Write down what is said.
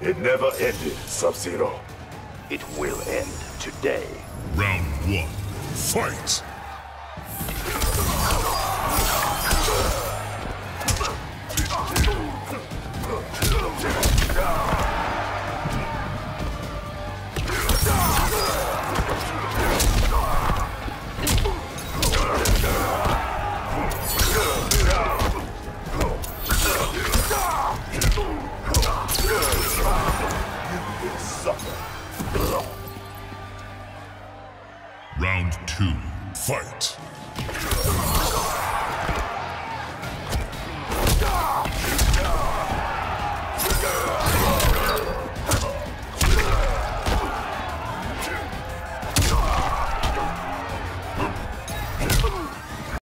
It never ended, Sub-Zero. It will end today. Round one, fight! suffer. Round two, fight!